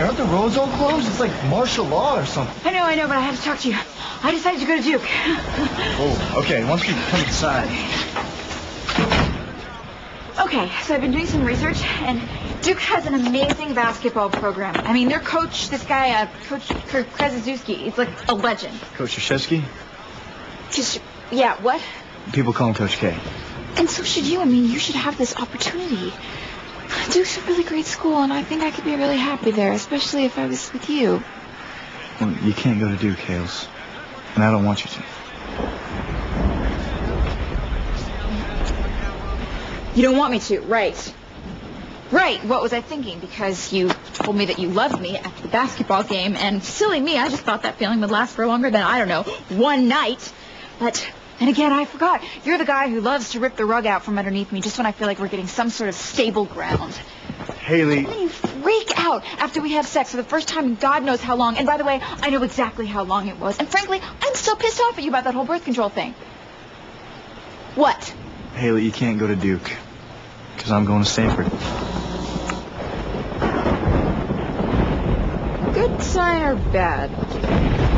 here? Aren't the roads all closed? It's like martial law or something. I know, I know, but I had to talk to you. I decided to go to Duke. Oh, okay. Why don't you come inside? Okay, so I've been doing some research, and Duke has an amazing basketball program. I mean, their coach, this guy, uh, Coach Kraszewski, he's like a legend. Coach Krzyzewski? Yeah, what? People call him Coach K. And so should you. I mean, you should have this opportunity. Duke's a really great school, and I think I could be really happy there, especially if I was with you. Well, you can't go to Duke, Hales. And I don't want you to. You don't want me to, right? Right, what was I thinking? Because you told me that you loved me after the basketball game, and silly me, I just thought that feeling would last for longer than, I don't know, one night. But, and again, I forgot. You're the guy who loves to rip the rug out from underneath me just when I feel like we're getting some sort of stable ground. Haley. And then you freak out after we have sex for the first time in God knows how long. And by the way, I know exactly how long it was. And frankly, I'm still pissed off at you about that whole birth control thing. What? Haley, you can't go to Duke. Because I'm going to Stanford. Good sign or bad?